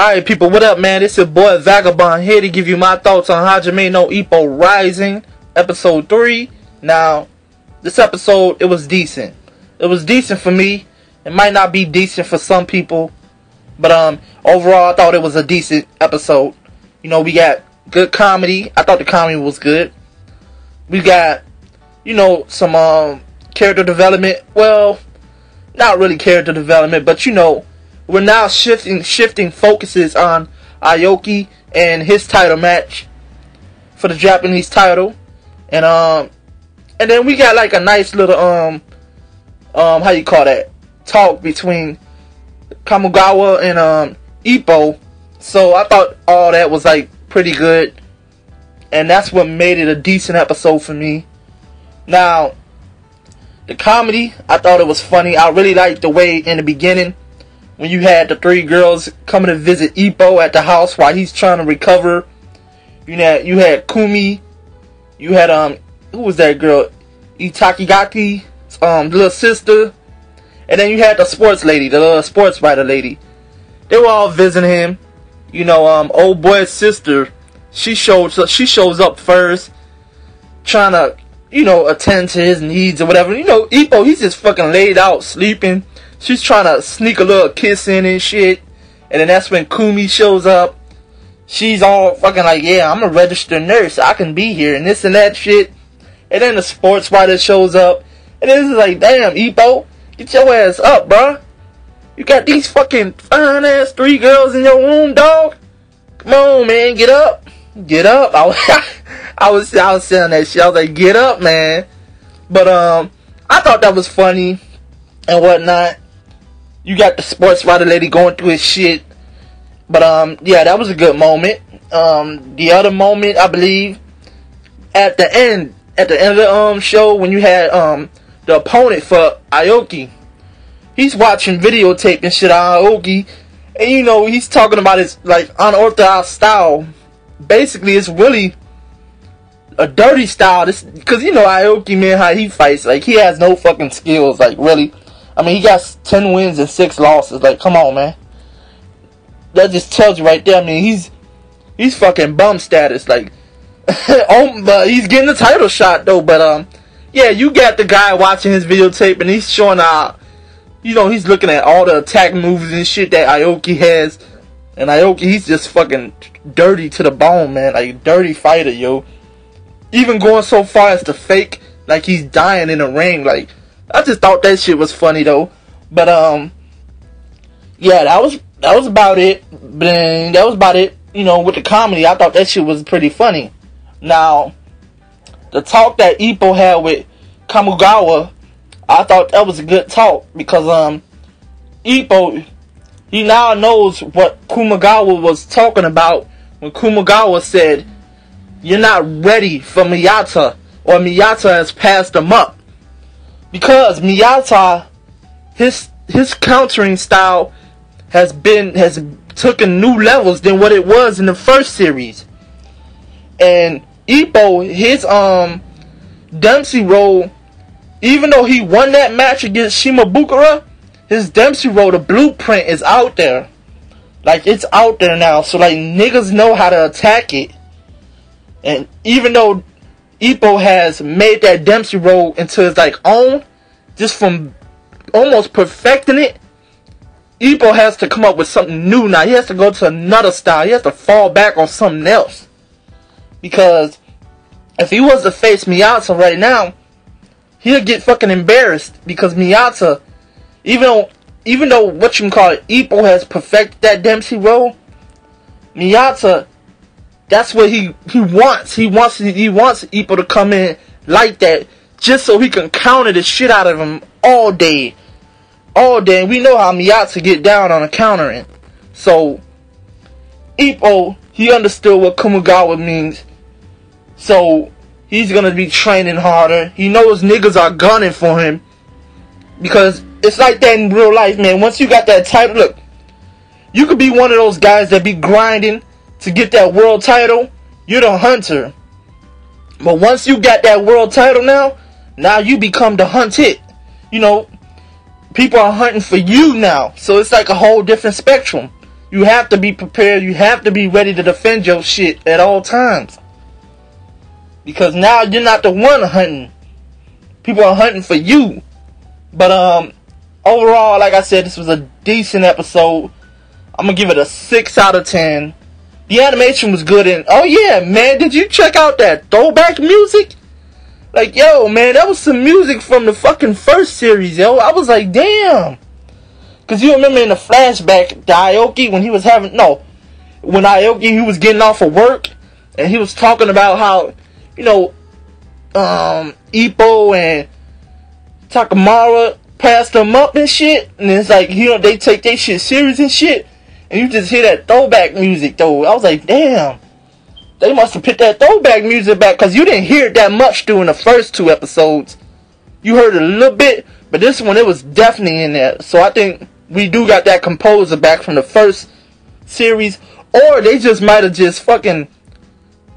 Alright, people, what up, man? It's your boy Vagabond here to give you my thoughts on Hajime no Ippo Rising, episode 3. Now, this episode, it was decent. It was decent for me. It might not be decent for some people, but um, overall, I thought it was a decent episode. You know, we got good comedy. I thought the comedy was good. We got, you know, some um character development. Well, not really character development, but you know, we're now shifting shifting focuses on Aoki and his title match for the Japanese title, and um, and then we got like a nice little um, um, how you call that talk between Kamogawa and um Ippo. So I thought all that was like pretty good, and that's what made it a decent episode for me. Now, the comedy, I thought it was funny. I really liked the way in the beginning when you had the three girls coming to visit Ippo at the house while he's trying to recover. You had you had Kumi, you had um who was that girl? Itakigaki, um little sister, and then you had the sports lady, the little sports writer lady. They were all visiting him. You know, um old boy's sister, she shows she shows up first, trying to you know attend to his needs or whatever. You know, Ippo he's just fucking laid out sleeping she's trying to sneak a little kiss in and shit. And then that's when Kumi shows up. She's all fucking like, yeah, I'm a registered nurse. I can be here and this and that shit. And then the sports writer shows up. And this is like, damn, Ippo, get your ass up, bruh. You got these fucking fine ass three girls in your room, dog. Come on, man, get up. Get up. I was, I was, I was saying that shit. I was like, get up, man. But, um, I thought that was funny and whatnot you got the sports writer lady going through his shit. But um, yeah, that was a good moment. Um, the other moment, I believe, at the end, at the end of the um show, when you had um the opponent for Aoki, he's watching videotape and shit on Aoki, and you know he's talking about his like unorthodox style. Basically, it's really a dirty style. This because you know Aoki man how he fights. Like he has no fucking skills. Like really, I mean, he got 10 wins and 6 losses. Like, come on, man. That just tells you right there. I mean, he's he's fucking bum status. Like, oh, but he's getting the title shot, though. But, um, yeah, you got the guy watching his videotape, and he's showing out, you know, he's looking at all the attack moves and shit that Aoki has. And Aoki, he's just fucking dirty to the bone, man. Like, dirty fighter, yo. Even going so far as to fake like he's dying in the ring. Like, I just thought that shit was funny though. But um, yeah, that was that was about it. But that was about it. You know, with the comedy, I thought that shit was pretty funny. Now, the talk that Ippo had with Kamogawa, I thought that was a good talk because um, Ippo, he now knows what Kamogawa was talking about when Kamogawa said, "You're not ready for Miyata," or Miyata has passed him up because Miyata, his his countering style has been has taken new levels than what it was in the first series. And Ippo, his um Dempsey Roll, even though he won that match against Shimabukuro, his Dempsey Roll, the blueprint is out there. Like it's out there now, so like niggas know how to attack it. And even though Ippo has made that Dempsey Roll into his like own, just from almost perfecting it. Ippo has to come up with something new now. He has to go to another style. He has to fall back on something else. Because if he was to face Miyata right now, he'll get fucking embarrassed because Miyata, even though even though what you can call it, Ippo has perfected that Dempsey Roll, Miyata that's what he he wants. He wants he wants Ippo to come in like that, just so he can counter the shit out of him all day, all day. we know how Miyata get down on a countering. So Ippo he understood what Kamogawa means. So he's gonna be training harder. He knows niggas are gunning for him because it's like that in real life, man. Once you got that title, look, you could be one of those guys that be grinding to get that world title, you're the hunter. But once you got that world title now, now you become the hunted. You know, people are hunting for you now. So it's like a whole different spectrum. You have to be prepared. You have to be ready to defend your shit at all times. Because now you're not the one hunting. People are hunting for you. But um overall, like I said, this was a decent episode. I'm gonna give it a six out of ten. The animation was good and oh yeah, man, did you check out that throwback music? Like yo, man, that was some music from the fucking first series, yo. I was like, damn. Cause you remember in the flashback, Aoki when he was having no, when Aoki he was getting off of work and he was talking about how, you know, um, Ippo and Takamura passed them up and shit, and it's like you know they take their shit serious and shit, and you just hear that throwback music though. I was like, damn, they must have put that throwback music back because you didn't hear it that much during the first two episodes. You heard a little bit, but this one it was definitely in there. So I think we do got that composer back from the first series, or they just might have just fucking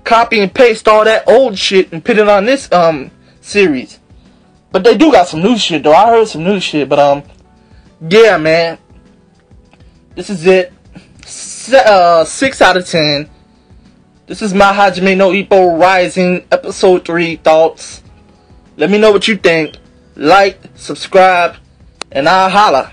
copy and paste all that old shit and put it on this um series. But they do got some new shit though. I heard some new shit, but um, yeah, man. This is it. Uh, six out of ten. This is my Hajime no Ippo Rising episode three thoughts. Let me know what you think. Like, subscribe, and I'll holla.